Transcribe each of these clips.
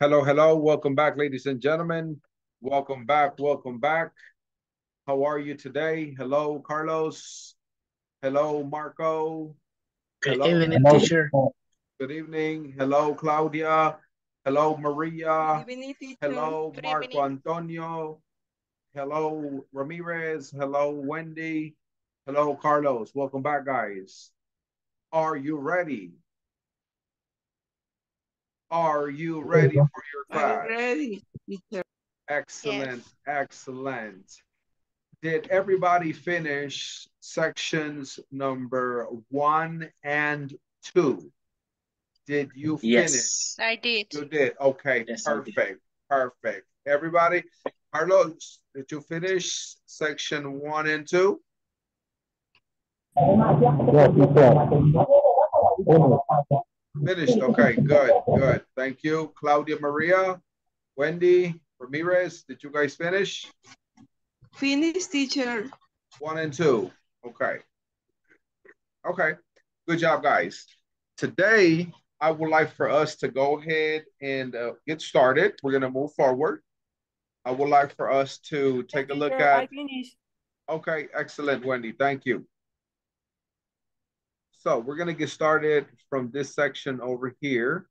Hello, hello. Welcome back, ladies and gentlemen. Welcome back. Welcome back. How are you today? Hello, Carlos. Hello, Marco. Good Hello. evening, teacher. Good evening. Hello, Claudia. Hello, Maria. Hello, Good Marco evening. Antonio. Hello, Ramirez. Hello, Wendy. Hello, Carlos. Welcome back, guys. Are you ready? Are you ready for your class? I'm ready, teacher. Excellent, excellent. Did everybody finish sections number one and two? Did you finish? Yes. I did. You did. Okay, Yes, I did. perfect, perfect. Everybody, Carlos, did you finish section one and two? Finished. Okay, good, good. Thank you. Claudia Maria, Wendy, Ramirez, did you guys finish? Finish, teacher. One and two. Okay. Okay. Good job, guys. Today, I would like for us to go ahead and uh, get started. We're going to move forward. I would like for us to take a look at. finished. Okay, excellent, Wendy. Thank you. So we're going to get started from this section over here,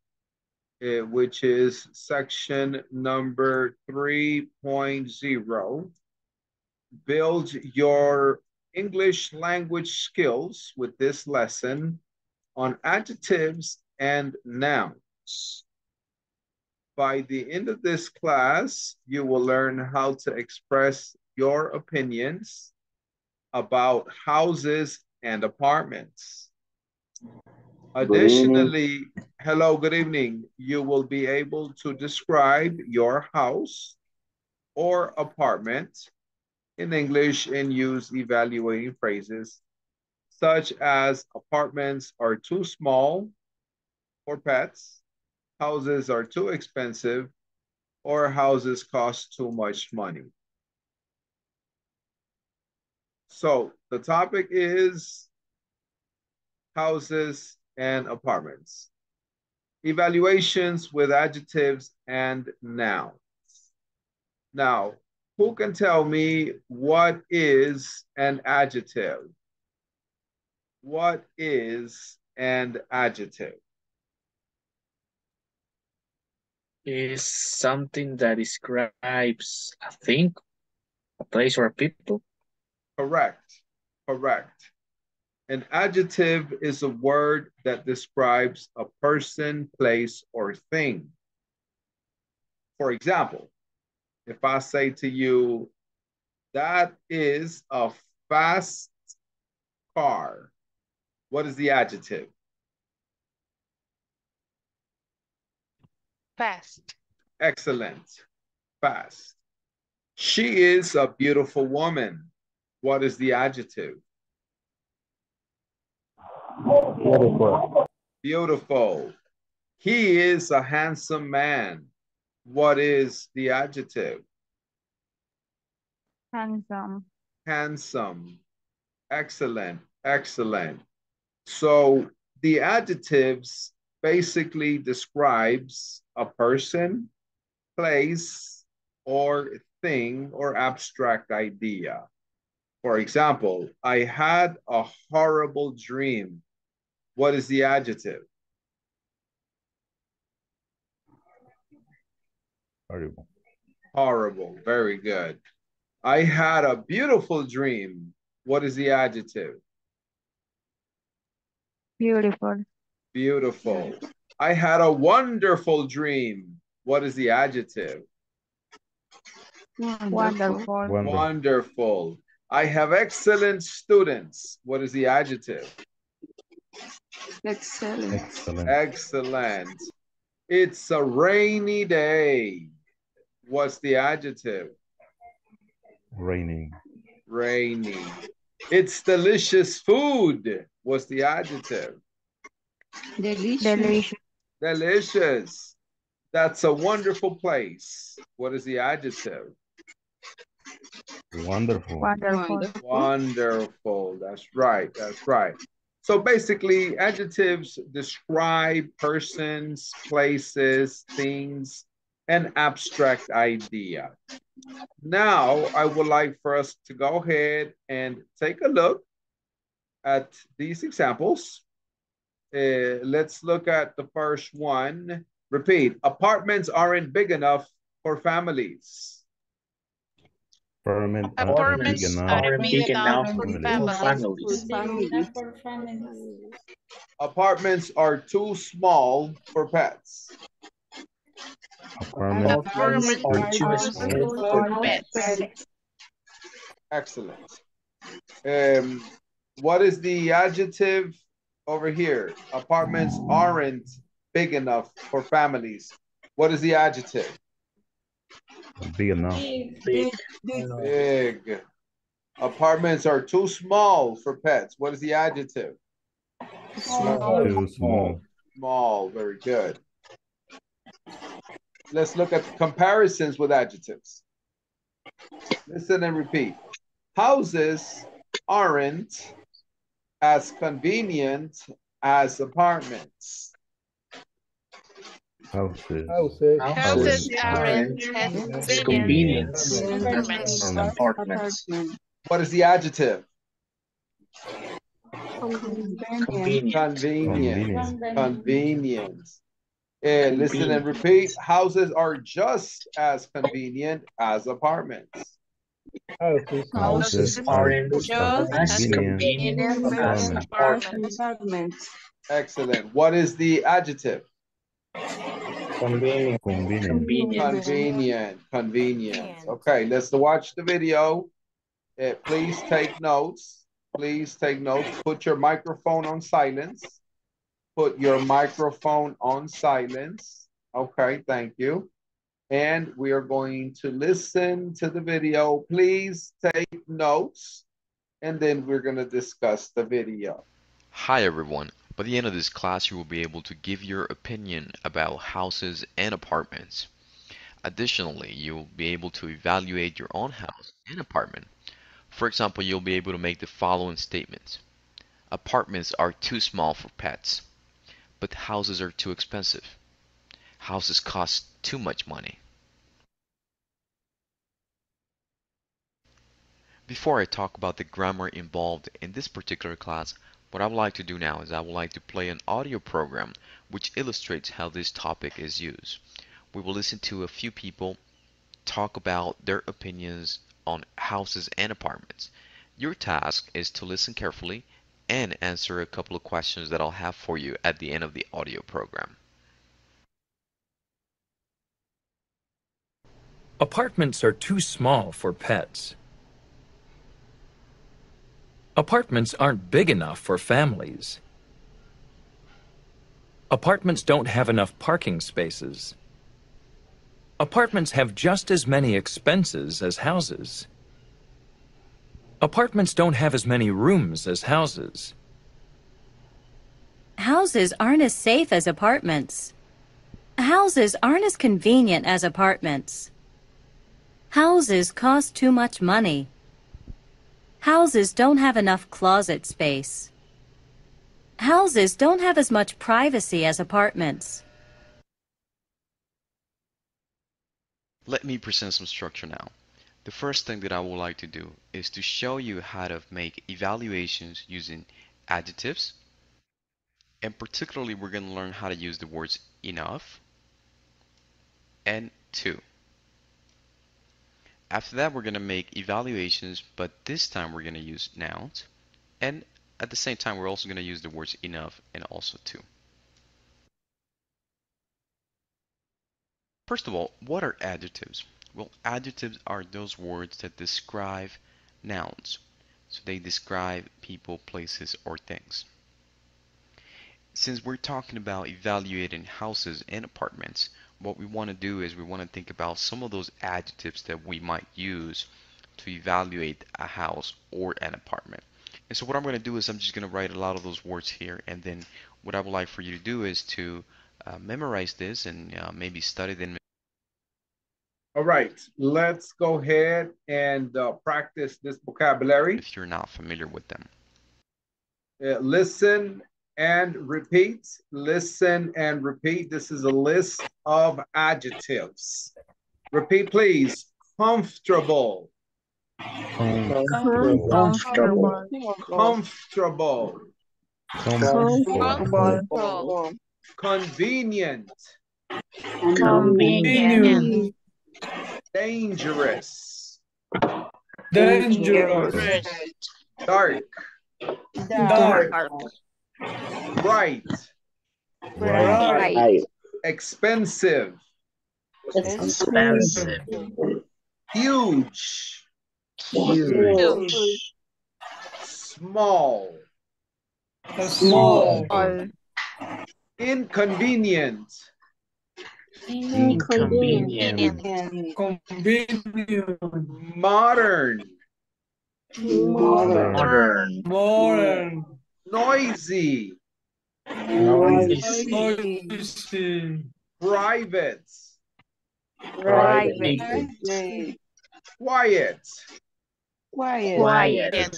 uh, which is section number 3.0. Build your English language skills with this lesson on adjectives and nouns. By the end of this class, you will learn how to express your opinions about houses and apartments. Additionally, hello, good evening. You will be able to describe your house or apartment in English and use evaluating phrases such as apartments are too small for pets, houses are too expensive, or houses cost too much money. So the topic is houses and apartments. Evaluations with adjectives and nouns. Now, who can tell me what is an adjective? What is an adjective? Is something that describes a thing, a place, or a people. Correct, correct. An adjective is a word that describes a person, place, or thing. For example, if I say to you, that is a fast car, what is the adjective? Fast. Excellent, fast. She is a beautiful woman. What is the adjective? Beautiful. He is a handsome man. What is the adjective? Handsome. Handsome. Excellent. Excellent. So the adjectives basically describes a person, place, or thing or abstract idea. For example, I had a horrible dream. What is the adjective? Horrible. Horrible. Very good. I had a beautiful dream. What is the adjective? Beautiful. Beautiful. I had a wonderful dream. What is the adjective? Wonderful. Wonder. Wonderful. I have excellent students. What is the adjective? Excellent. Excellent. Excellent. It's a rainy day. What's the adjective? Raining. Rainy. It's delicious food. What's the adjective? Delicious. Delicious. Delicious. That's a wonderful place. What is the adjective? Wonderful. Wonderful. Wonderful. Wonderful. That's right. That's right. So basically, adjectives describe persons, places, things, and abstract idea. Now, I would like for us to go ahead and take a look at these examples. Uh, let's look at the first one. Repeat, apartments aren't big enough for families. Apartment are big Apartments enough. Are big enough for for families. families. Apartments are too small for pets. Apartment Apartments are too too small small for for pets. Excellent. Um, what is the adjective over here? Apartments aren't big enough for families. What is the adjective? Big enough. Big. Big. Apartments are too small for pets. What is the adjective? Small. Too small. Small, very good. Let's look at comparisons with adjectives. Listen and repeat. Houses aren't as convenient as apartments. Houses. Houses Houses aren't aren't as as convenient convenient as as apartments. apartments. What is the adjective? Convenient. Convenience. Convenience. Eh, listen and repeat. Houses are just as convenient as apartments. Houses Aren't are just as as convenient convenient as apartments. apartments. Apartments. Excellent. What is the adjective? Convenient. Convenient. Convenient. Convenient. Convenient. Okay, let's watch the video. Eh, please take notes. Please take notes. Put your microphone on silence. Put your microphone on silence. Okay, thank you. And we are going to listen to the video. Please take notes. And then we're going to discuss the video. Hi everyone. By the end of this class, you will be able to give your opinion about houses and apartments. Additionally, you will be able to evaluate your own house and apartment. For example, you'll be able to make the following statements. Apartments are too small for pets, but houses are too expensive. Houses cost too much money. Before I talk about the grammar involved in this particular class, what I would like to do now is I would like to play an audio program which illustrates how this topic is used. We will listen to a few people talk about their opinions on houses and apartments. Your task is to listen carefully and answer a couple of questions that I'll have for you at the end of the audio program. Apartments are too small for pets. Apartments aren't big enough for families. Apartments don't have enough parking spaces. Apartments have just as many expenses as houses. Apartments don't have as many rooms as houses. Houses aren't as safe as apartments. Houses aren't as convenient as apartments. Houses cost too much money. Houses don't have enough closet space. Houses don't have as much privacy as apartments. Let me present some structure now. The first thing that I would like to do is to show you how to make evaluations using adjectives. And particularly, we're going to learn how to use the words enough and too. After that, we're going to make evaluations, but this time we're going to use nouns. And at the same time, we're also going to use the words enough and also too. First of all, what are adjectives? Well, adjectives are those words that describe nouns. So they describe people, places, or things. Since we're talking about evaluating houses and apartments, what we want to do is we want to think about some of those adjectives that we might use to evaluate a house or an apartment. And so what I'm going to do is I'm just going to write a lot of those words here and then what I would like for you to do is to uh, memorize this and uh, maybe study them. All right, let's go ahead and uh, practice this vocabulary. if you're not familiar with them. Uh, listen and repeat. Listen and repeat. This is a list of adjectives. Repeat, please. Comfortable, Comfortable. Comfortable. comfortable, Comfortable. convenient, Convenient. dangerous, Dangerous. dark, Dark. Bright, Bright. expensive, Expensive. huge, Huge. small, Small. inconvenient, Inconvenient. Convenient. modern, Modern. Modern. Modern. Noisy, Noisy. private, Private. quiet, Quiet. Quiet.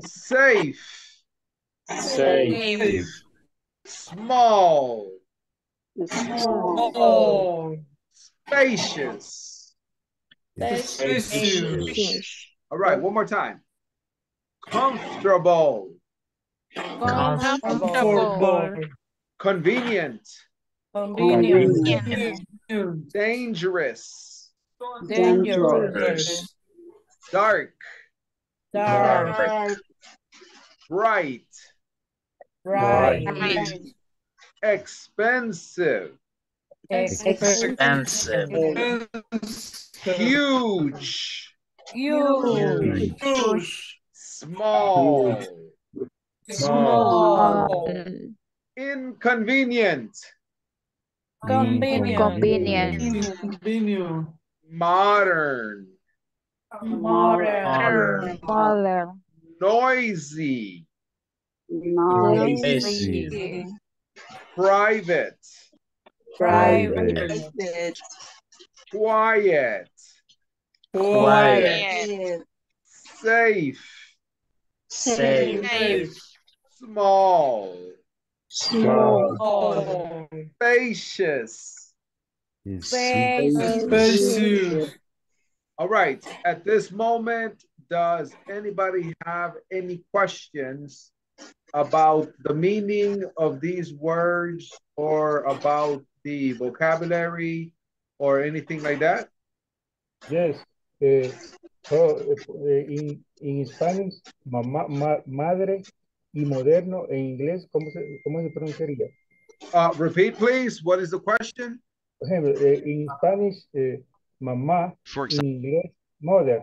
safe, Safe. small, Small. spacious. Spacious. All right, one more time. Comfortable, Comfortable. convenient, Convenient. dangerous, Dangerous. dark, Dark. bright, Bright. expensive, Expensive. huge, Huge. small, Small. inconvenient, Convenient. Convenient. Convenient. modern, Modern. Modern. noisy, Noisy. private, Private. quiet, Quiet. safe, Safe. Small, Small. spacious. Spacious. All right, at this moment, does anybody have any questions about the meaning of these words or about the vocabulary or anything like that? Yes. eh, so, eh, in, in Spanish, mamá, ma- madre y moderno en inglés, ¿cómo se, cómo se pronunciaría? Uh, repeat, please. What is the question? Por ejemplo, eh, en Spanish, eh, mamá, en inglés, mother.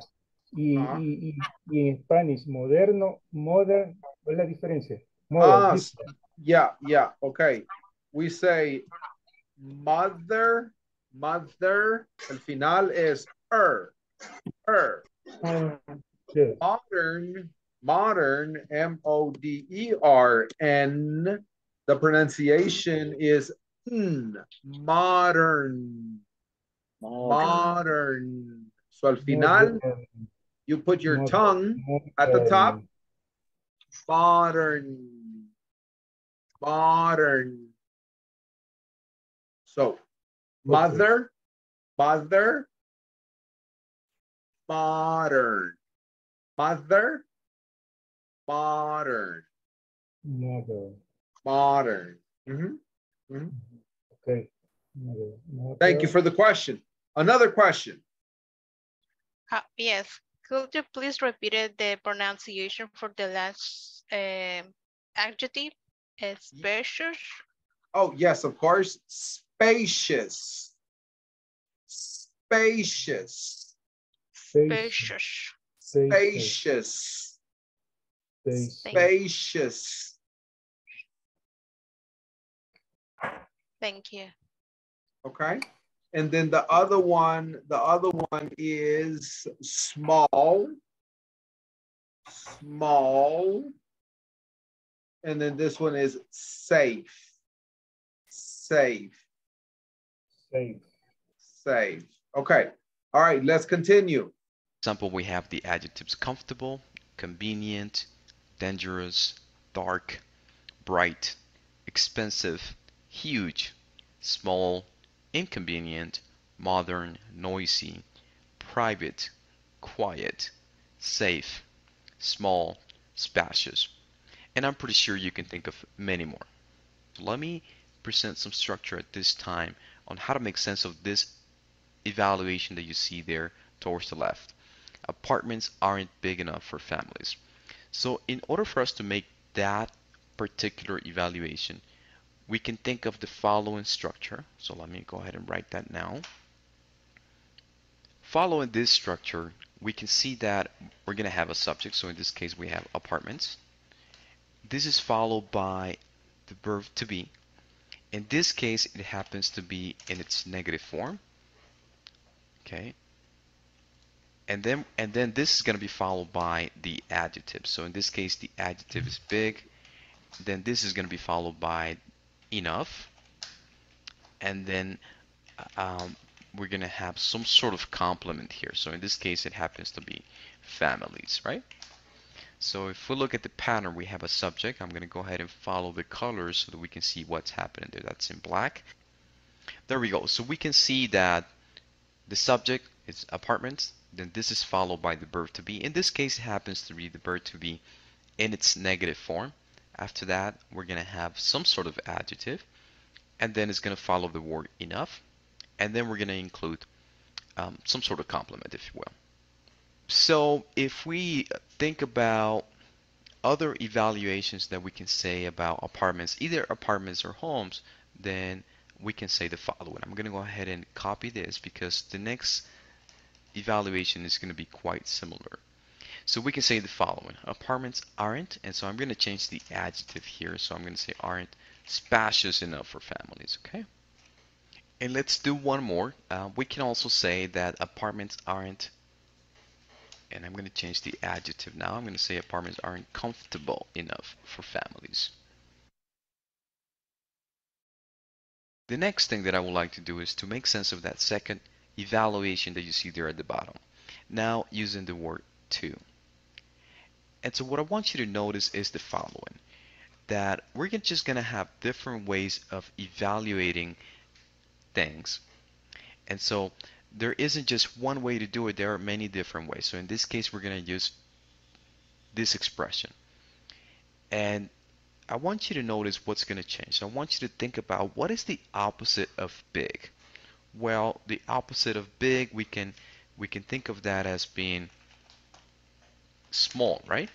Y, Ajá. y, y, y en Spanish, moderno, modern, ¿cuál es la diferencia? Modern, Ah. Yeah, yeah, okay. We say mother, mother, el final es er, er. Yes. Modern, modern, M-O-D-E-R-N. The pronunciation is n, modern, modern. So al final, you put your tongue at the top. modern. modern, modern. So, mother, mother, modern, mother, modern, Modern. modern. Mhm. Okay. Modern, Thank you for the question. Another question. Uh, yes, could you please repeat it, the pronunciation for the last um, adjective? Uh, Spacious, Oh, yes, of course. Spacious. Spacious. spacious. Spacious. Spacious. Spacious. Thank you. Okay. And then the other one, the other one is small. Small. And then this one is safe. Safe. Safe. Safe. Okay. All right, let's continue. example, we have the adjectives comfortable, convenient, dangerous, dark, bright, expensive, huge, small, inconvenient, modern, noisy, private, quiet, safe, small, spacious. And I'm pretty sure you can think of many more. Let me present some structure at this time on how to make sense of this evaluation that you see there towards the left. Apartments aren't big enough for families. So in order for us to make that particular evaluation, we can think of the following structure. So let me go ahead and write that now. Following this structure, we can see that we're going to have a subject. So in this case, we have apartments. This is followed by the verb to be. In this case, it happens to be in its negative form. Okay. And then, and then this is going to be followed by the adjective. So in this case, the adjective is big. Then this is going to be followed by enough. And then um, we're going to have some sort of complement here. So in this case, it happens to be families, right? So if we look at the pattern, we have a subject. I'm going to go ahead and follow the colors so that we can see what's happening there. That's in black. There we go. So we can see that the subject is apartments. Then this is followed by the verb to be. In this case, it happens to be the verb to be in its negative form. After that, we're going to have some sort of adjective. And then it's going to follow the word enough. And then we're going to include um, some sort of complement, if you will. So if we think about other evaluations that we can say about apartments, either apartments or homes, then we can say the following. I'm going to go ahead and copy this because the next evaluation is going to be quite similar. So we can say the following. Apartments aren't, and so I'm going to change the adjective here. So I'm going to say aren't spacious enough for families, okay? And let's do one more. Uh, we can also say that apartments aren't and I'm going to change the adjective now. I'm going to say apartments aren't comfortable enough for families. The next thing that I would like to do is to make sense of that second evaluation that you see there at the bottom. Now using the word to. And so what I want you too notice is the following. That we're just going to have different ways of evaluating things. And so there isn't just one way to do it. There are many different ways. So in this case, we're going to use this expression. And I want you to notice what's going to change. I want you to think about what is the opposite of big. Well, the opposite of big, we can we can think of that as being small, right?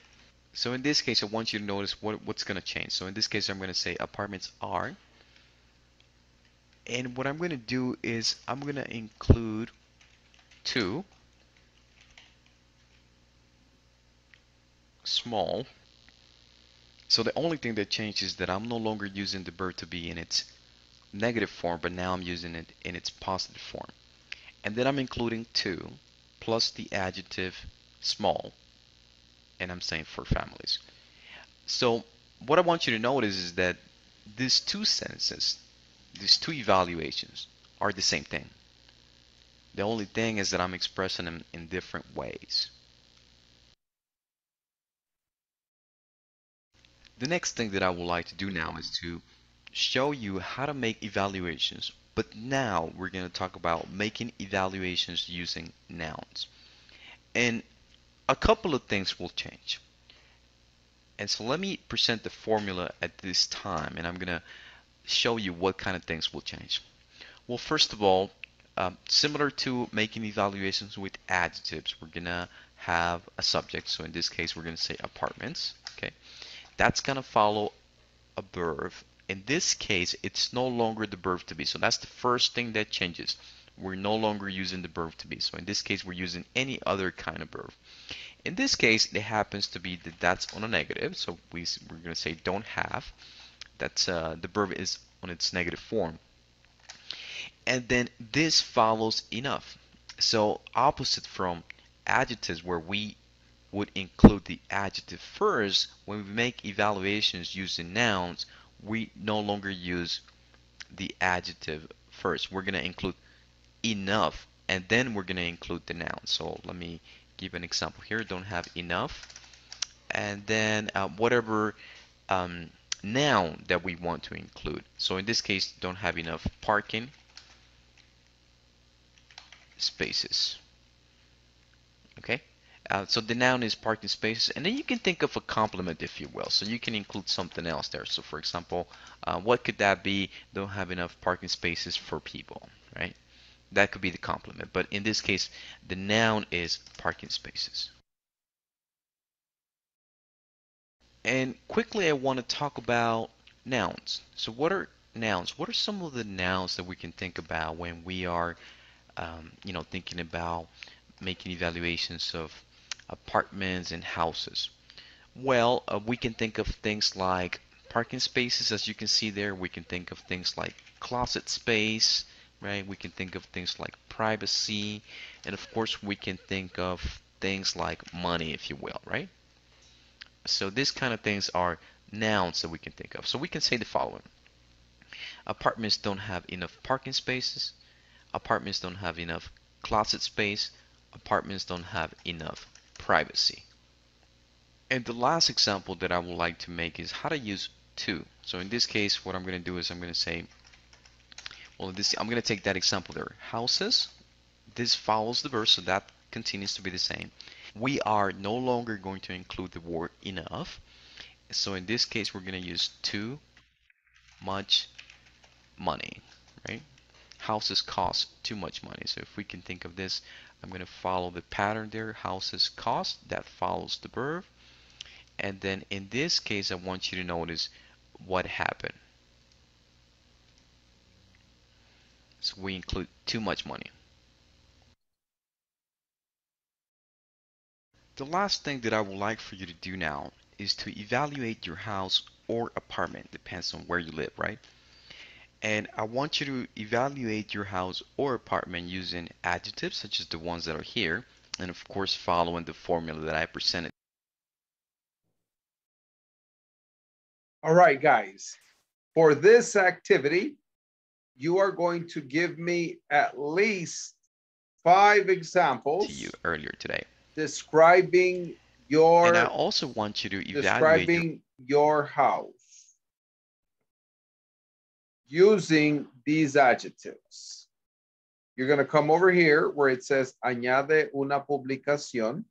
So in this case, I want you to notice what, what's going to change. So in this case, I'm going to say apartments are and what I'm going to do is I'm going to include too small. So the only thing that changes is that I'm no longer using the verb to be in its negative form, but now I'm using it in its positive form. And then I'm including too plus the adjective small, and I'm saying for families. So what I want you to notice is that these two sentences these two evaluations are the same thing. The only thing is that I'm expressing them in different ways. The next thing that I would like to do now is to show you how to make evaluations, but now we're going to talk about making evaluations using nouns. And a couple of things will change. And so let me present the formula at this time, and I'm going to show you what kind of things will change. Well, first of all, um, similar to making evaluations with adjectives, we're going to have a subject. So in this case, we're going to say apartments. Okay, That's going to follow a verb. In this case, it's no longer the verb to be. So that's the first thing that changes. We're no longer using the verb to be. So in this case, we're using any other kind of verb. In this case, it happens to be that that's on a negative. So we, we're going to say don't have. That's uh, the verb is on its negative form. And then this follows enough. So opposite from adjectives where we would include the adjective first, when we make evaluations using nouns, we no longer use the adjective first. We're going to include enough and then we're going to include the noun. So let me give an example here. Don't have enough. And then uh, whatever um, noun that we want to include. So in this case, don't have enough parking spaces. Okay, uh, so the noun is parking spaces, and then you can think of a complement, if you will. So you can include something else there. So for example, uh, what could that be? Don't have enough parking spaces for people, right? That could be the complement. But in this case, the noun is parking spaces. And quickly, I want to talk about nouns. So what are nouns? What are some of the nouns that we can think about when we are, um, you know, thinking about making evaluations of apartments and houses? Well, uh, we can think of things like parking spaces, as you can see there. We can think of things like closet space, right? We can think of things like privacy, and of course, we can think of things like money, if you will, right? So these kind of things are nouns that we can think of. So we can say the following. Apartments don't have enough parking spaces. Apartments don't have enough closet space. Apartments don't have enough privacy. And the last example that I would like to make is how too use to. So in this case, what I'm going to do is I'm going to say, well, this I'm going to take that example there. Houses. This follows the verb, so that continues to be the same. We are no longer going to include the word enough. So in this case, we're going to use too much money, right? Houses cost too much money. So if we can think of this, I'm going to follow the pattern there. Houses cost, that follows the verb. And then in this case, I want you to notice what happened. So we include too much money. The last thing that I would like for you to do now is to evaluate your house or apartment, depends on where you live, right? And I want you to evaluate your house or apartment using adjectives such as the ones that are here, and of course following the formula that I presented. All right, guys. For this activity, you are going to give me at least five examples to you earlier today. describing your And I also want you to evaluate your, describing your house using these adjectives. You're going to come over here where it says añade una publicación.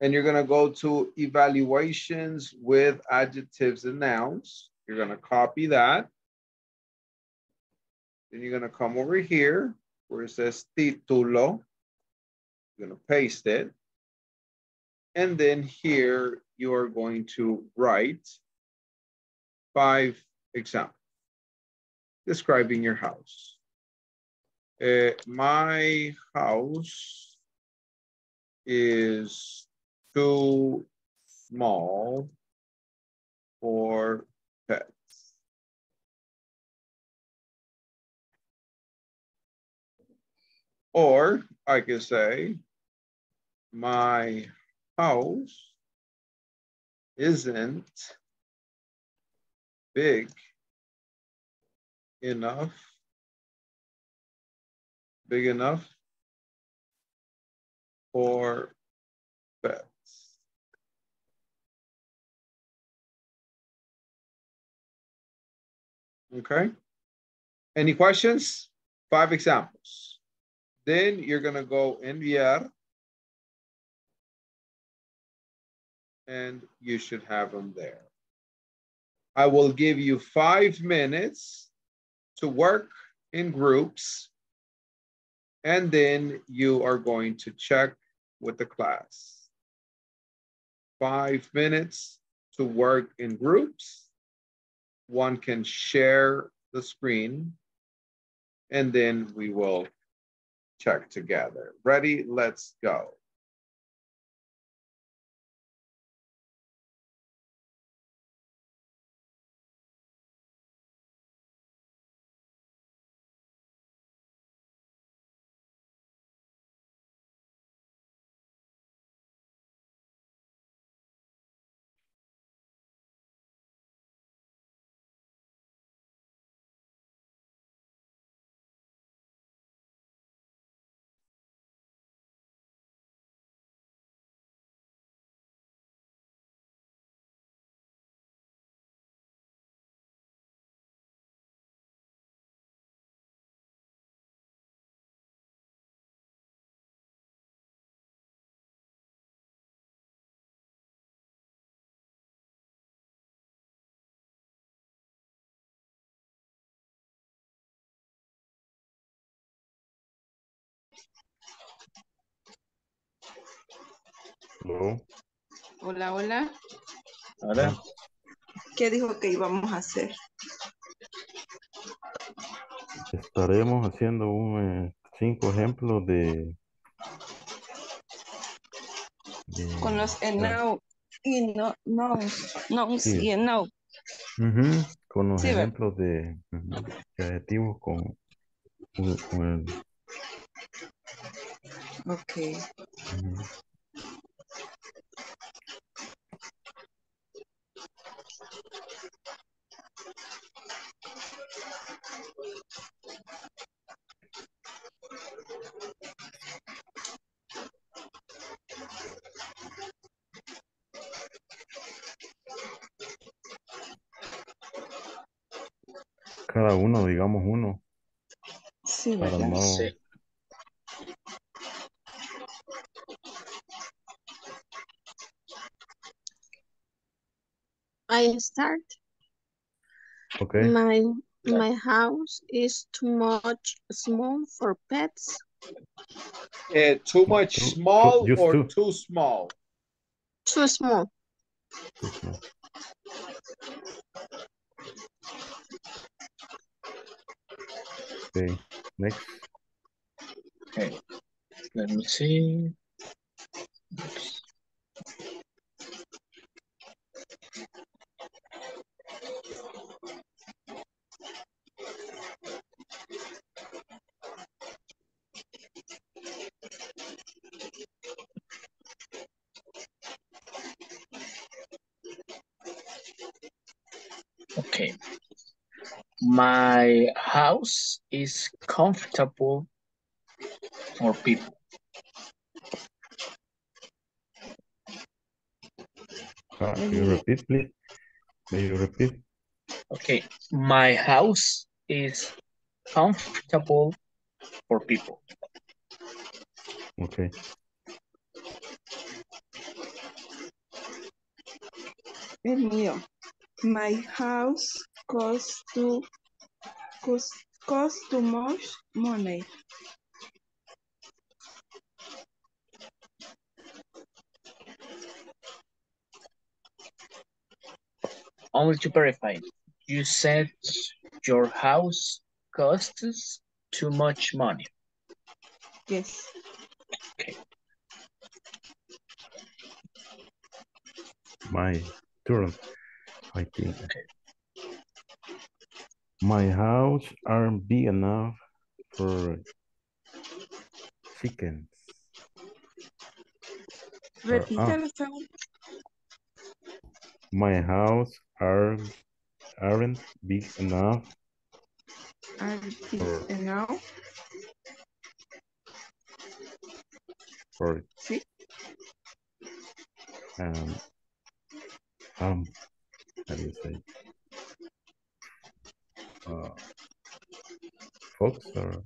And you're going to go to evaluations with adjectives and nouns. You're going to copy that. Then you're going to come over here where it says título. You're going to paste it. And then here you are going to write five examples describing your house. Uh, my house is too small for pets. Or I could say, my house isn't big enough, big enough for pets. Okay. Any questions? Five examples. Then you're gonna go enviar and you should have them there. I will give you five minutes to work in groups and then you are going to check with the class. Five minutes to work in groups. One can share the screen and then we will check together. Ready? Let's go. No. Hola, hola. Ahora, ¿Qué dijo que íbamos a hacer? Estaremos haciendo un, eh, cinco ejemplos de, de- Con los now y no, no, no, Sí. y ujú, con los ejemplos de, adjetivos con, con- con el- Ok. Cada uno, digamos uno, Sí, para no, sí. I start. ok, My my house is too much small for pets. Eh, too much Too- too- small just or two. too small? Too small. ok, next, Okay. Let me see. Okay. My house is comfortable for people. Ah, can you repeat, please? May you repeat? Okay. My house is comfortable for people. Okay, El mío. My house costs too, cost, cost too much money. Only to verify, you said your house costs too much money. Yes. Okay. my turn, I think. My house aren't big enough for chickens. Or, ah, Repítelo, my house aren't aren't big enough Are big for, enough? for um, um, how do you say? Uh, folks or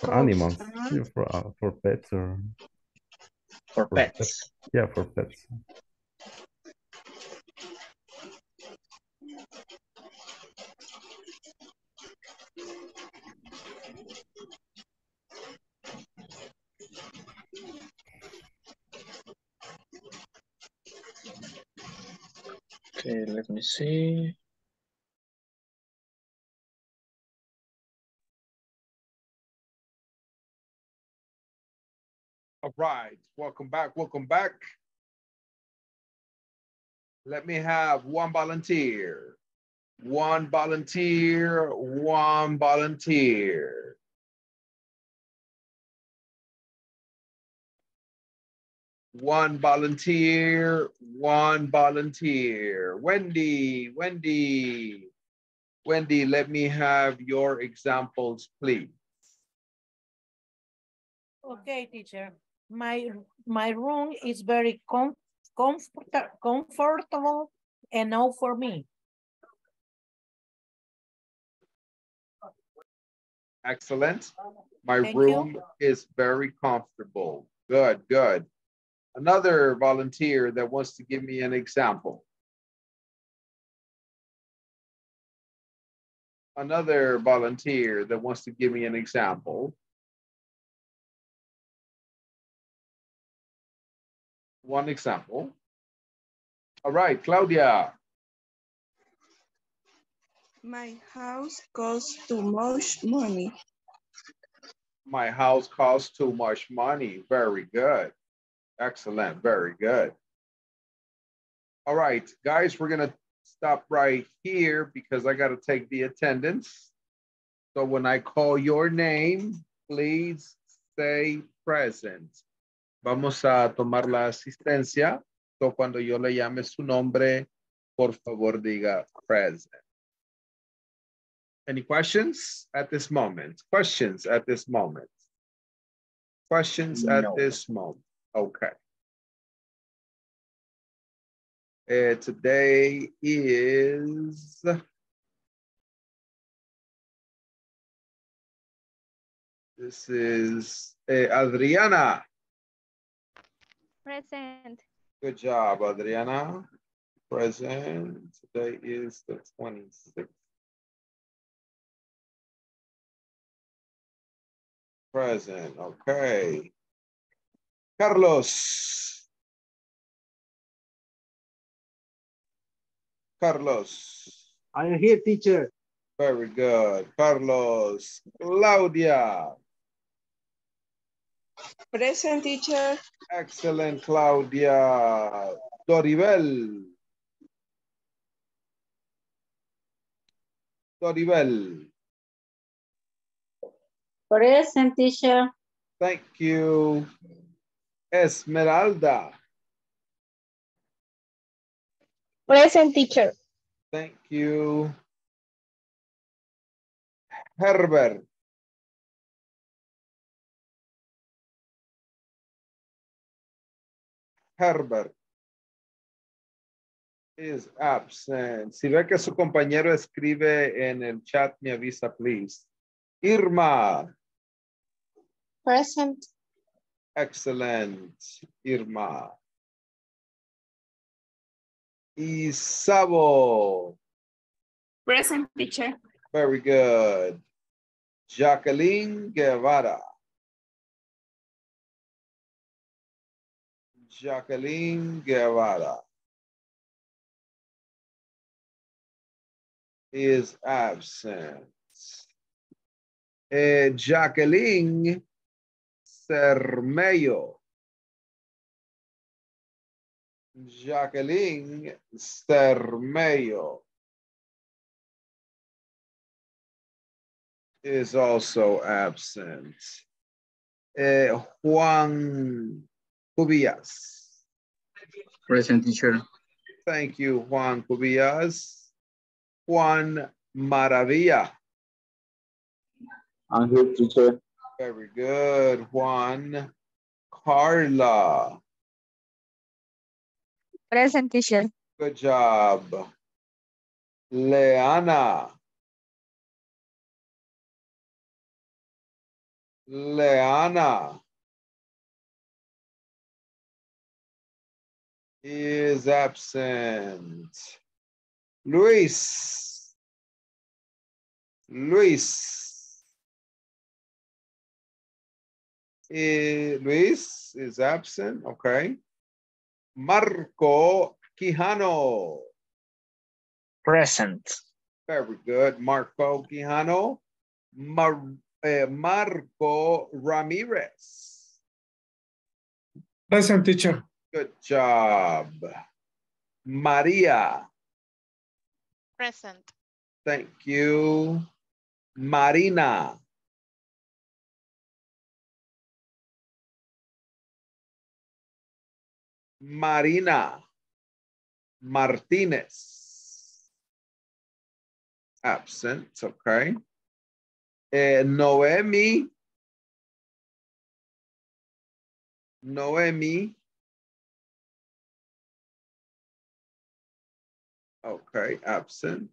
for Cows animals, yeah, for uh, for pets or For for pets. Yeah, for pets. Okay, let me see. Welcome back, welcome back. Let me have one volunteer. One volunteer, one volunteer. One volunteer, one volunteer. Wendy, Wendy. Wendy, let me have your examples, please. Okay, teacher. My, my room is very com comfort comfortable enough for me. Excellent. My Thank you. room is very comfortable. Good, good. Another volunteer that wants to give me an example. Another volunteer that wants to give me an example. One example. All right, Claudia. My house costs too much money. My house costs too much money. Very good. Excellent. Very good. All right, guys, we're going to stop right here because I got to take the attendance. So when I call your name, please say present. Vamos a tomar la asistencia. So cuando yo le llame su nombre, por favor diga present. Any questions at this moment? Questions at this moment? Questions at this moment? Okay. Uh, today is this is uh, Adriana. Present. Good job, Adriana. Present. Today is the 26th. Present, okay. Carlos. Carlos. I am here, teacher. Very good. Carlos. Claudia. Present teacher. Excellent, Claudia. Doribel. Doribel. Present teacher. Thank you. Esmeralda. Present teacher. Thank you. Herbert. Herbert is absent. Si ve que su compañero escribe en el chat, me avisa, please. Irma. Present. Excellent, Irma. Isabo. Present teacher. Very good. Jacqueline Guevara. Jacqueline Guevara is absent. Eh, Jacqueline Cermello. Jacqueline Cermello is also absent. Eh, Juan Cubillas. Present teacher. Thank you, Juan Cubillas. Juan Maravilla. I'm here, teacher. Very good, Juan. Carla. Present teacher. Good job. Leana. Leana is absent. Luis. Luis. Eh, Luis is absent. Okay. Marco Quijano. Present. Very good. Marco Quijano. Mar eh, Marco Ramirez. Present teacher. Good job. Maria. Present. Thank you. Marina. Marina Martinez. Absent, okay. Eh, Noemi. Noemi. Okay, absent.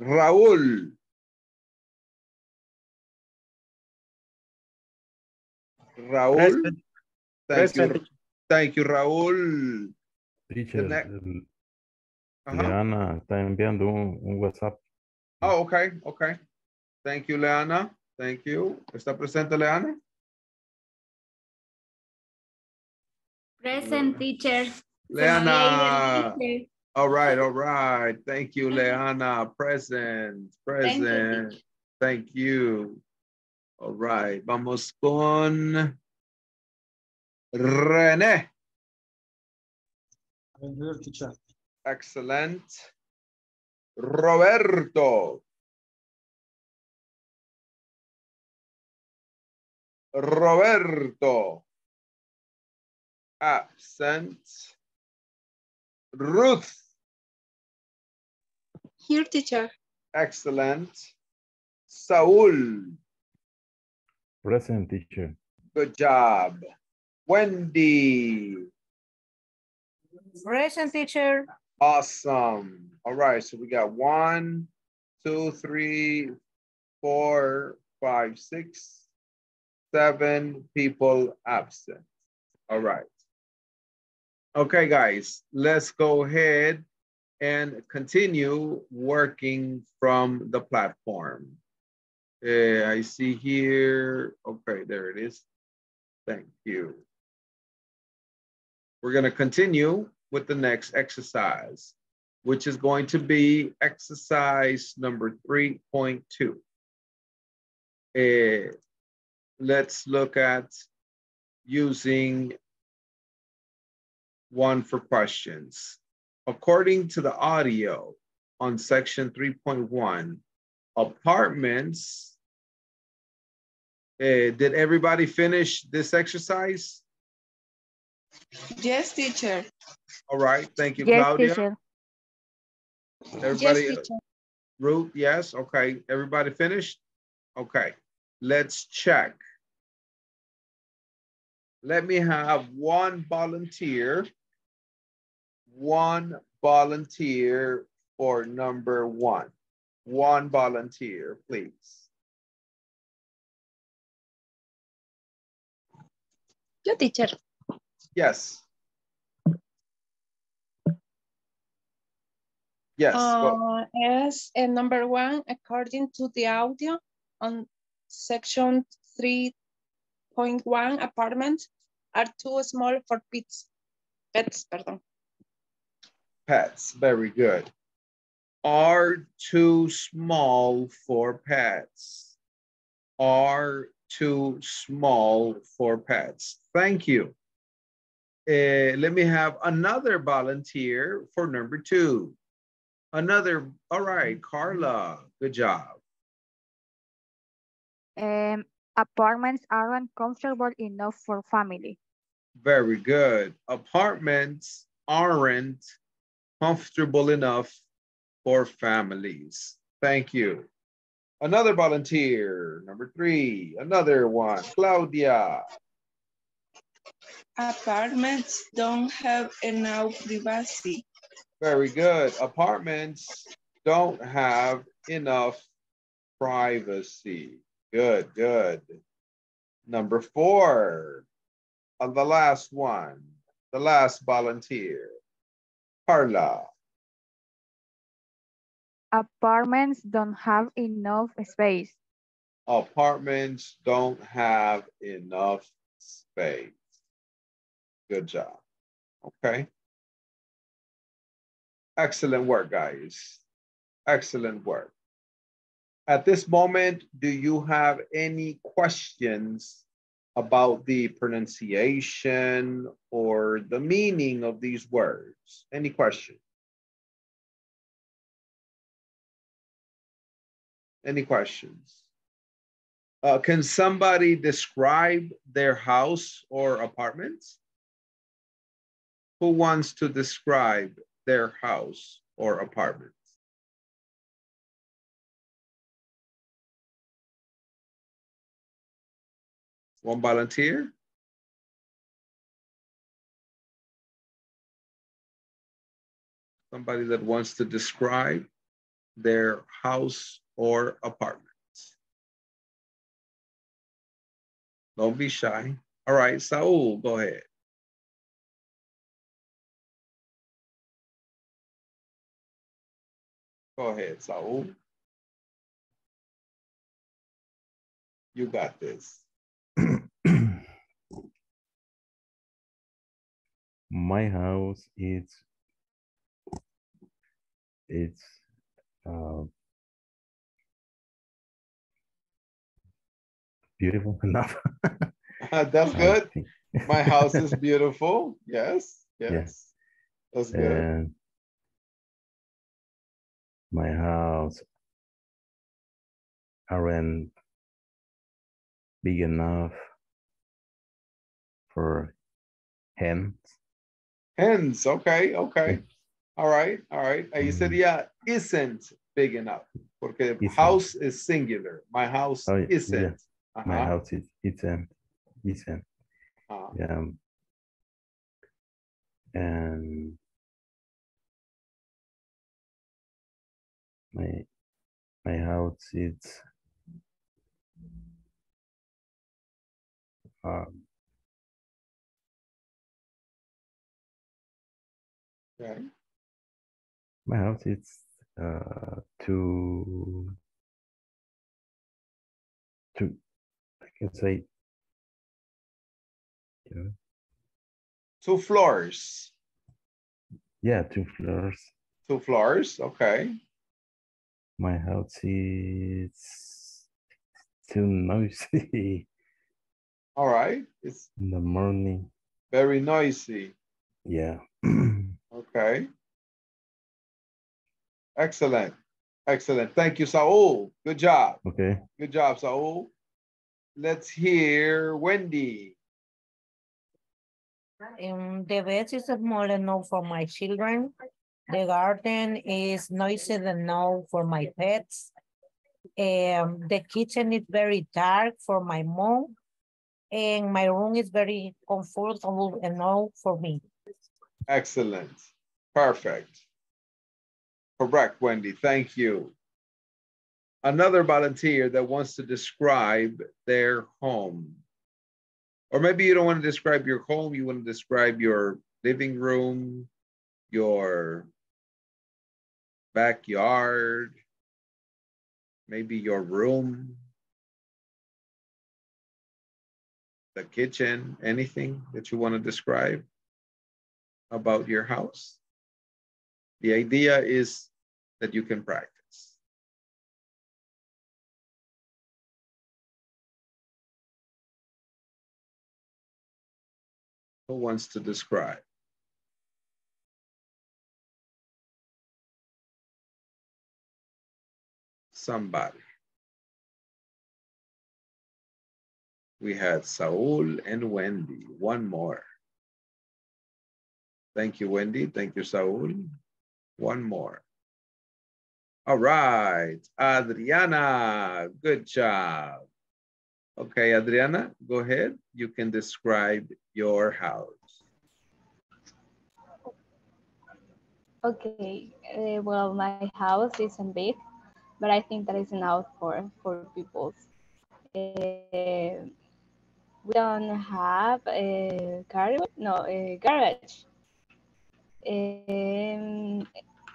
Raúl. Raúl. Present. Thank you. Thank you, Raúl. Teacher, next- el- Leana está enviando un, un WhatsApp. Oh, okay, okay. Thank you, Leana. Thank you. ¿Está presente, Leana? Present teacher. Leana. Teacher. All right, all right. Thank you, Leana. Present, present. Thank you. All right, vamos con René. Excellent. Roberto. Roberto. Absent. Ruth. Here, teacher. Excellent. Saul. Present teacher. Good job. Wendy. Present teacher. Awesome. All right, so we got one, two, three, four, five, six, seven people absent. All right. Okay, guys, let's go ahead and continue working from the platform. Uh, I see here, okay, there it is. Thank you. We're gonna continue with the next exercise, which is going to be exercise number 3.2. Uh, let's look at using one for questions. According to the audio on section 3.1, apartments, uh, did everybody finish this exercise? Yes, teacher. All right, thank you, Yes, Claudia. teacher. Everybody, Yes, teacher. Ruth, yes, okay. Everybody finished? Okay, let's check. Let me have one volunteer. One volunteer for number one. One volunteer, please. Yo, teacher. Yes. Yes. Uh, as uh, number one, according to the audio on section 3.1, apartments are too small for pets. Pets, pardon. Pets, very good. Are too small for pets. Are too small for pets. Thank you. Uh, let me have another volunteer for number two. Another, all right, Carla, good job. Um, apartments aren't comfortable enough for family. Very good. Apartments aren't comfortable enough for families. Thank you. Another volunteer, number three, another one, Claudia. Apartments don't have enough privacy. Very good. Apartments don't have enough privacy. Good, good. Number four, on the last one, the last volunteer, Carla. Apartments don't have enough space. Apartments don't have enough space. Good job. Okay. Excellent work, guys. Excellent work. At this moment, do you have any questions about the pronunciation or the meaning of these words? Any questions? Any questions? Uh, can somebody describe their house or apartments? Who wants to describe their house or apartments? One volunteer? Somebody that wants to describe their house or apartment. Don't be shy. All right, Saul, go ahead. Go ahead, Saul. You got this. My house is it's uh, beautiful enough. That's good. My house is beautiful. Yes, yes. Yes. That's good. And my house aren't big enough for hens. Hens, okay, okay. All right, all right. Ahí Mm. sería isn't big enough. Porque Isn't. house is singular. My house Oh, yeah, isn't. My house is isn't isn't. ajá. Yeah. And my my house is um, Okay. my house is uh two two I can say you know, Two floors. yeah two floors. Two floors, okay. My house is too noisy All right. It's in the morning. very noisy. Yeah. Okay. Excellent. Excellent. Thank you, Saul. Good job. okay. Good job, Saul. Let's hear Wendy. Um, the bed is small enough for my children. The garden is noisy enough for my pets. Um, the kitchen is very dark for my mom. And my room is very comfortable enough for me. Excellent. Perfect. Correct, Wendy. Thank you. Another volunteer that wants to describe their home. Or maybe you don't want to describe your home, you want to describe your living room, your backyard, maybe your room, the kitchen, anything that you want to describe about your house. The idea is that you can practice. Who wants to describe? Somebody. We had Saul and Wendy. One more. Thank you, Wendy. Thank you, Saul. One more. All right, Adriana, good job. Okay, Adriana, go ahead. You can describe your house. Okay, uh, well, my house isn't big, but I think that is enough for for people. Uh, we don't have a car, no, a garage. Um,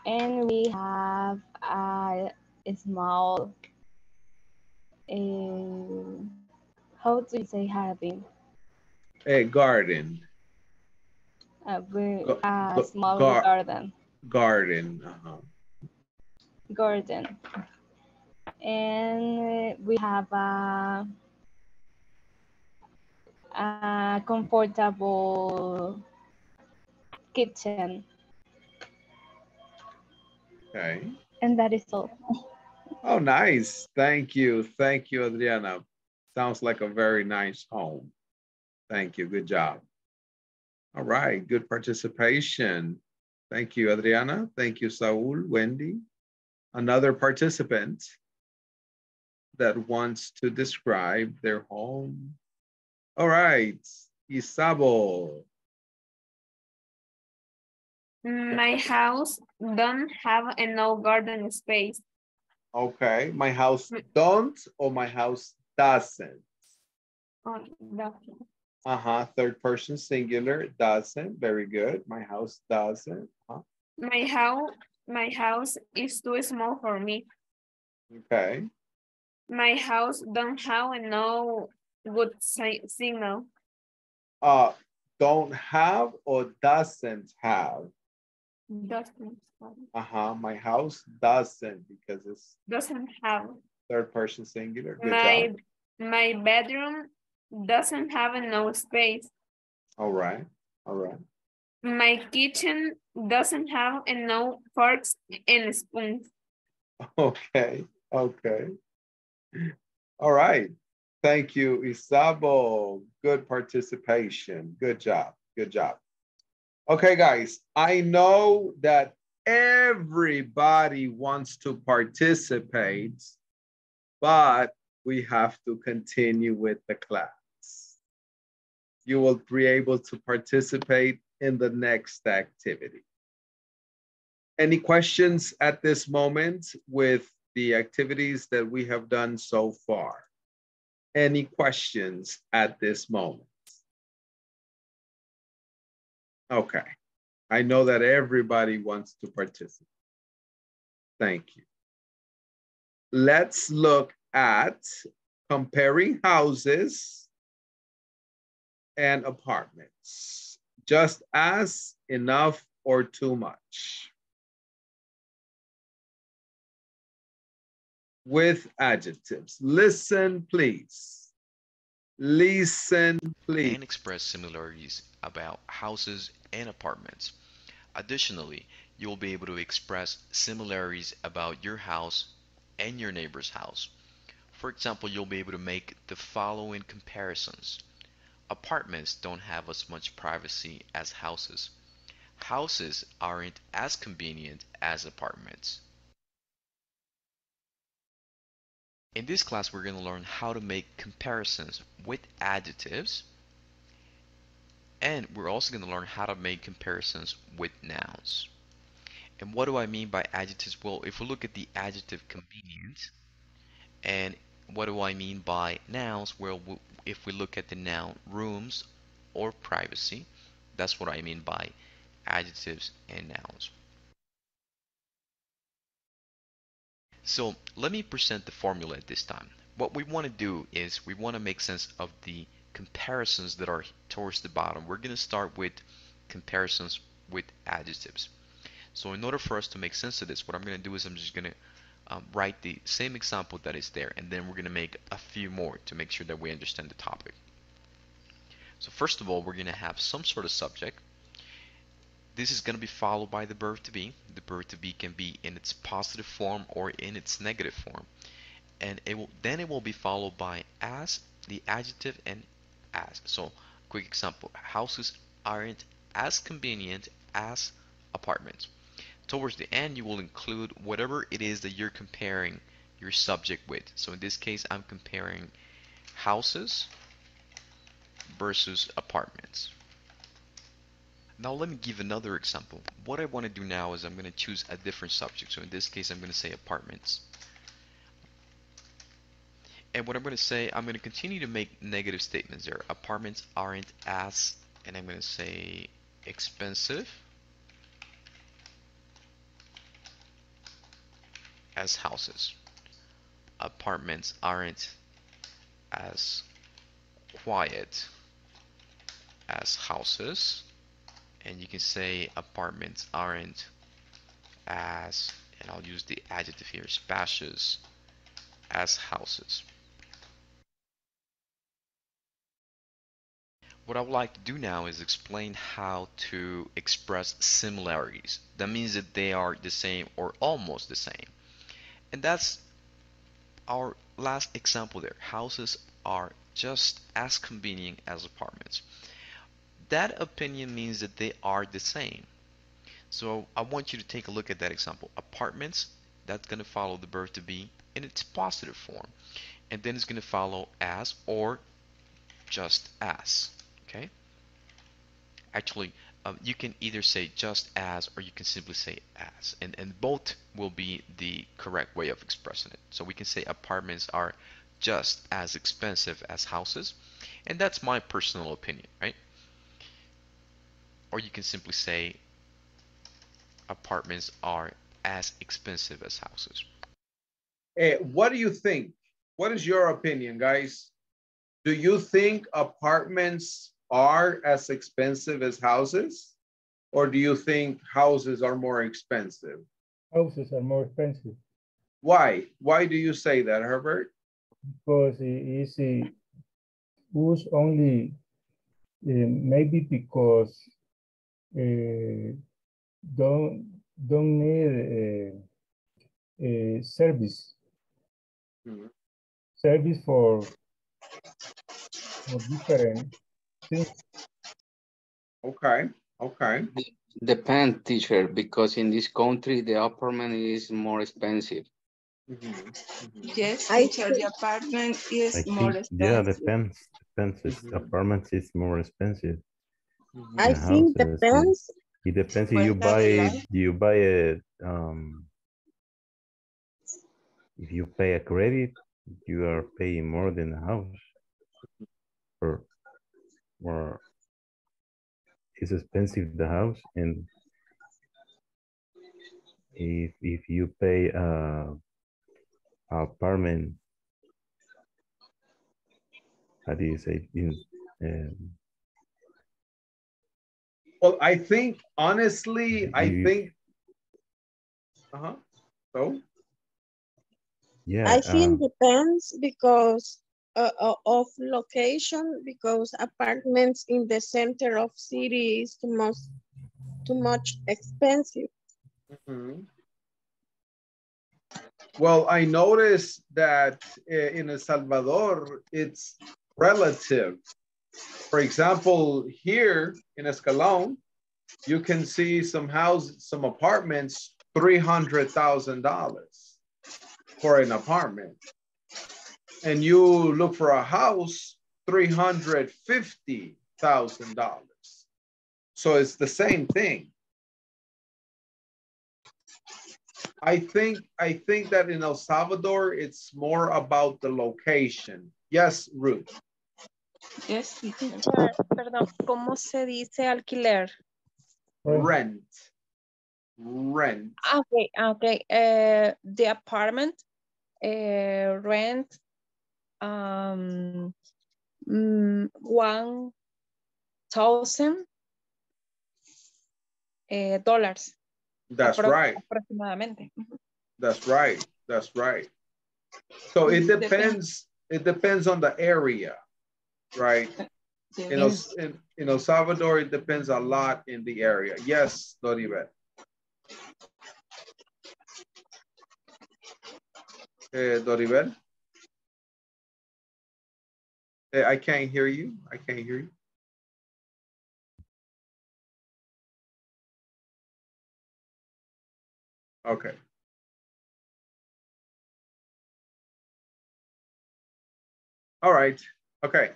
and we have a, a small, uh, how do you say harbin? A garden, A, ve- Go- a small gar- garden. garden. uh-huh. garden. And uh, we have a, a comfortable kitchen. Okay. And that is all. Oh, nice. Thank you. Thank you, Adriana. Sounds like a very nice home. Thank you. Good job. All right. Good participation. Thank you, Adriana. Thank you, Saul, Wendy. Another participant that wants to describe their home. All right. Isabel. My house don't have enough garden space. Okay. My house don't or my house doesn't? Oh, no. Uh-huh. Third person singular doesn't. Very good. My house doesn't. Uh-huh. My house, my house is too small for me. Okay. My house don't have and no good si- signal. Uh, don't have or doesn't have? Doesn't. Uh-huh, my house doesn't because it's Doesn't have. third person singular. Good My job. my bedroom doesn't have enough space. All right, all right. My kitchen doesn't have enough forks and spoons. Okay, okay. All right. Thank you, Isabo. Good participation. Good job. Good job. Okay, guys, I know that everybody wants to participate, but we have to continue with the class. You will be able to participate in the next activity. Any questions at this moment with the activities that we have done so far? Any questions at this moment? Okay, I know that everybody wants to participate. Thank you. Let's look at comparing houses and apartments. Just as, enough, or too much. With adjectives. Listen, please. Listen, please. and express similarities about houses and apartments. Additionally, you will be able to express similarities about your house and your neighbor's house. For example, you'll be able to make the following comparisons. Apartments don't have as much privacy as houses. Houses aren't as convenient as apartments. In this class, we're going to learn how to make comparisons with adjectives. And we're also going to learn how to make comparisons with nouns. And what do I mean by adjectives? Well, if we look at the adjective convenient, and what do I mean by nouns? Well, if we look at the noun rooms or privacy, that's what I mean by adjectives and nouns. So let me present the formula at this time. What we want to do is we want to make sense of the comparisons that are towards the bottom. We're going to start with comparisons with adjectives. So in order for us to make sense of this, what I'm going to do is I'm just going to um, write the same example that is there and then we're going to make a few more to make sure that we understand the topic. So first of all, we're going to have some sort of subject. This is going to be followed by the verb to be. The verb to be can be in its positive form or in its negative form. And it will then it will be followed by as, the adjective, and as. So quick example, houses aren't as convenient as apartments. Towards the end, you will include whatever it is that you're comparing your subject with. So in this case, I'm comparing houses versus apartments. Now let me give another example. What I want to do now is I'm going to choose a different subject. So in this case, I'm going to say apartments. And what I'm going to say, I'm going to continue to make negative statements there. Apartments aren't as, and I'm going to say expensive as houses. Apartments aren't as quiet as houses. And you can say apartments aren't as, and I'll use the adjective here, spacious as houses. What I would like to do now is explain how to express similarities. That means that they are the same or almost the same. And that's our last example there. Houses are just as convenient as apartments. That opinion means that they are the same. So I want you to take a look at that example. Apartments, that's going to follow the verb to be in its positive form. And then it's going to follow as or just as. Okay? Actually, um, you can either say just as or you can simply say as. And, and both will be the correct way of expressing it. So we can say apartments are just as expensive as houses. And that's my personal opinion, right? Or you can simply say apartments are as expensive as houses. Eh, what do you think? What is your opinion, guys? Do you think apartments are as expensive as houses? Or do you think houses are more expensive? Houses are more expensive Why? Why do you say that, Herbert? because it is uh, use only uh, maybe because don't don't need uh, uh, service Mhm. service for for different things. Okay, okay. Depend, teacher, because in this country, the apartment is more expensive. Yes, I teacher, think- the apartment is I more think, yeah, expensive. depends, depends. It's Apartments is more expensive. I think houses. depends. It depends if you buy, you buy a, um, if you pay a credit, you are paying more than a house. Or, or it's expensive the house and if, if you pay a apartment, how do you say, in, um, Well, I think honestly, I think. Uh-huh. So, yeah. I think uh, depends because uh, uh, of location because apartments in the center of city is too much too much expensive. Mhm. Well, I noticed that uh, in El Salvador, it's relative. For example, here in Escalon, you can see some houses, some apartments, $300,000 for an apartment. And you look for a house, $350,000. So it's the same thing. I think I think that in El Salvador it's more about the location. Yes, Ruth. Yes, teacher. Teacher, Perdón, ¿cómo se dice alquiler? Rent. Rent. Ah, Okay, okay. Uh, the apartment uh, rent um mm, one thousand eh, dollars. That's apro- right. Aproximadamente. That's right. That's right. So it Depends. depends. It depends on the area, right? In El, in, in El Salvador, it depends a lot in the area. Yes, Doribet. Eh, Doribet? Eh, I can't hear you. I can't hear you. Okay. All right. Okay.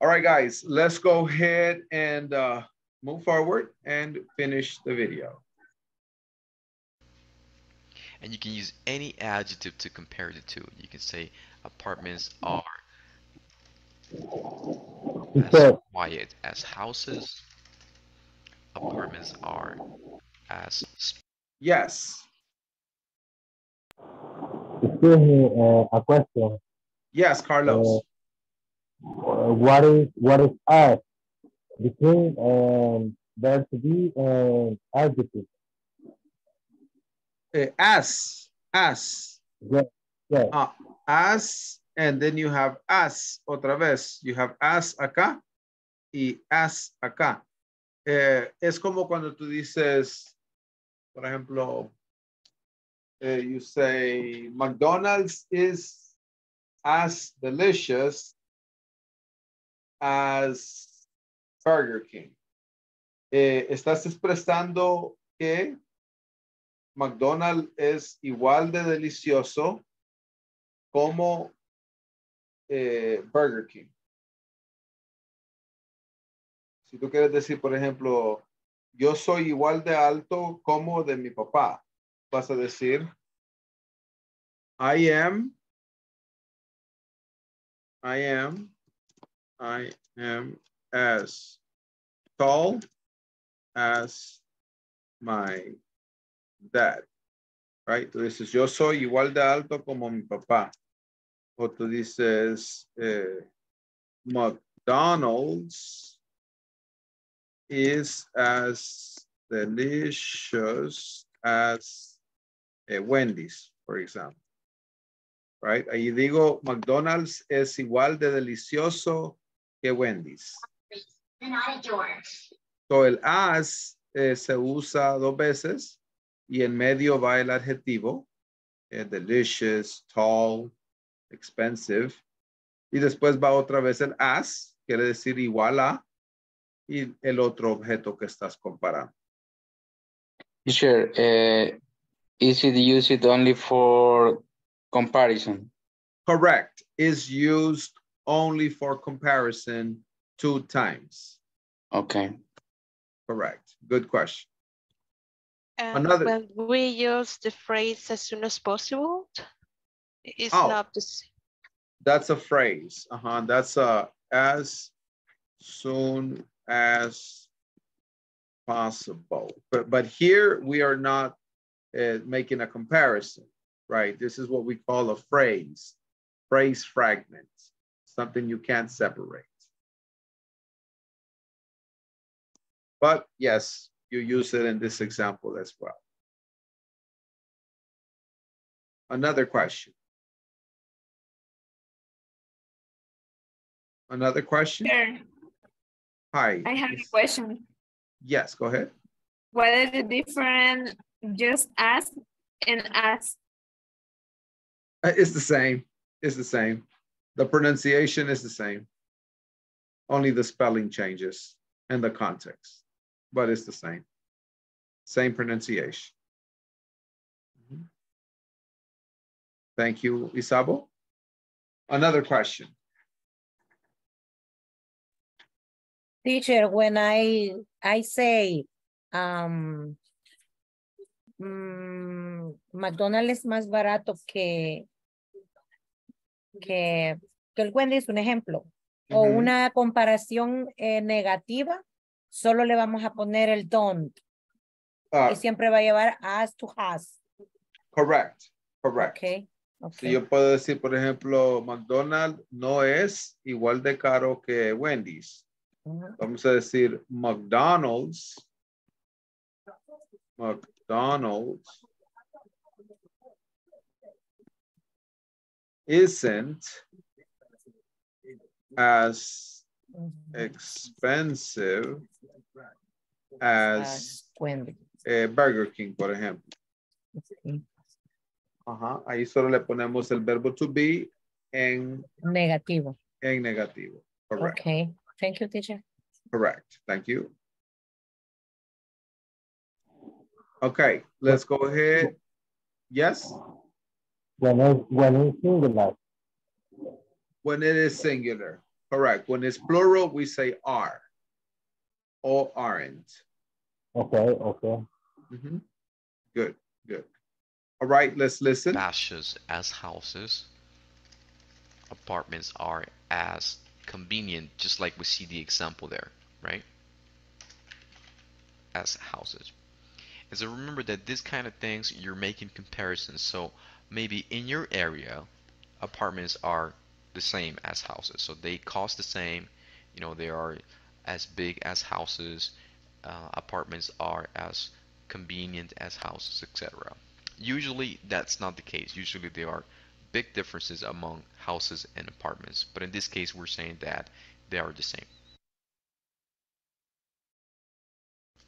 All right, guys, let's go ahead and uh, move forward and finish the video. And you can use any adjective to compare the two. You can say apartments are as Teacher, quiet as houses. Apartments are as Yes. excuse me, uh, a question. Yes, Carlos. Uh, what is what is as between um, verb to be and adjective? Eh, as, as, Yes, yes. uh, as, and then you have as, otra vez. You have as acá y as acá. Eh, es como cuando tú dices, por ejemplo, eh, you say McDonald's is as delicious as Burger King. Eh, estás expresando que McDonald's es igual de delicioso como eh, Burger King. Si tú quieres decir, por ejemplo, yo soy igual de alto como de mi papá, vas a decir, I am, I am, I am as tall as my dad. Right? Tú dices, yo soy igual de alto como mi papá. O tú dices, eh, McDonald's is as delicious as eh, Wendy's, for example. Right? Ahí digo, McDonald's es igual de delicioso que Wendy's. So el as eh, se usa dos veces y en medio va el adjetivo. eh, delicious, tall, expensive. Y después va otra vez el as, quiere decir igual a, y el otro objeto que estás comparando. Uh, is it used only for comparison? Correct. Is used only for comparison two times. Okay. Correct. Good question. And Another- when we use the phrase as soon as possible, it's Oh. not the same. That's a phrase. Uh-huh. That's a as soon as possible. But but here we are not uh, making a comparison, right? This is what we call a phrase, phrase fragment, something you can't separate. But yes, you use it in this example as well. Another question. Another question? Sure. Hi. I have a question. Yes, go ahead. What are the different just ask and ask? Uh, It's the same. It's the same. The pronunciation is the same. Only the spelling changes and the context, but it's the same. Same pronunciation. Mhm. Thank you, Isabo. Another question. Teacher, when I I say um mm, McDonald's es más barato que que, que el Wendy's, un ejemplo, o una comparación eh, negativa, solo le vamos a poner el don't Ah, y siempre va a llevar as to has. correct, correct. Okay. Si yo puedo decir, por ejemplo, McDonald's no es igual de caro que Wendy's. Vamos a decir McDonald's. McDonald's isn't as expensive as eh, Burger King, por ejemplo. Ajá, ahí solo le ponemos el verbo to be en, Negativo. en negativo. Correct. Okay. Thank you, teacher. Correct. Thank you. Okay, let's go ahead. Yes, When es, when es singular. when it is singular. Correct. When it's plural, we say are or aren't. Okay, okay. Mhm. Good, good. All right, let's listen. Spacious as houses. Apartments are as convenient, just like we see the example there, right? As houses. And so remember that this kind of things, you're making comparisons. So maybe in your area, apartments are the same as houses. So they cost the same, you know, they are as big as houses. Uh, apartments are as convenient as houses, etc. Usually that's not the case. Usually there are big differences among houses and apartments. But in this case, we're saying that they are the same.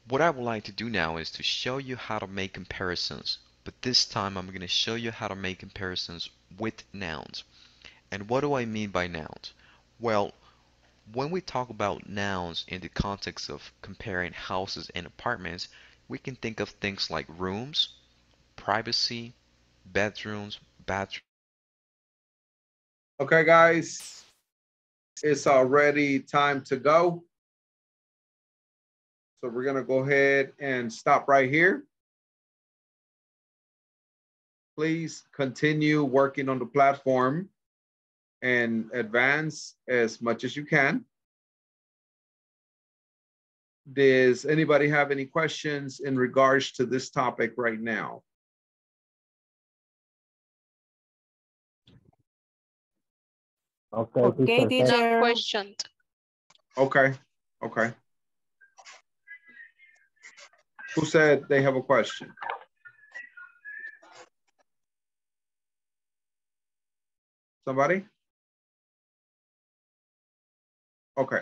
What I would like to do now is to show you how to make comparisons. But this time I'm going to show you how to make comparisons with nouns. And what do I mean by nouns? Well, when we talk about nouns in the context of comparing houses and apartments, we can think of things like rooms, privacy, bedrooms, bathrooms. Okay, guys, it's already time to go. So we're gonna go ahead and stop right here. Please continue working on the platform and advance as much as you can. Does anybody have any questions in regards to this topic right now? Okay, Okay, teacher, thank- teacher. Questioned. Okay, okay. Who said they have a question? Somebody? Okay.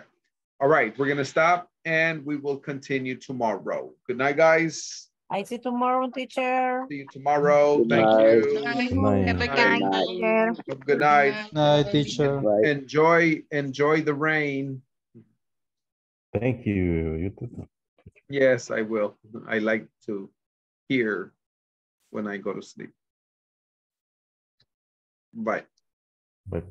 All right, we're gonna stop and we will continue tomorrow. Good night, guys. I see you tomorrow, teacher. See you tomorrow. Good Thank night. you. Night. Have a Good good night. night. Good night. Night, teacher. Enjoy, enjoy the rain. Thank you. You too. Yes, I will. I like to hear when I go to sleep. Bye. Bye bye.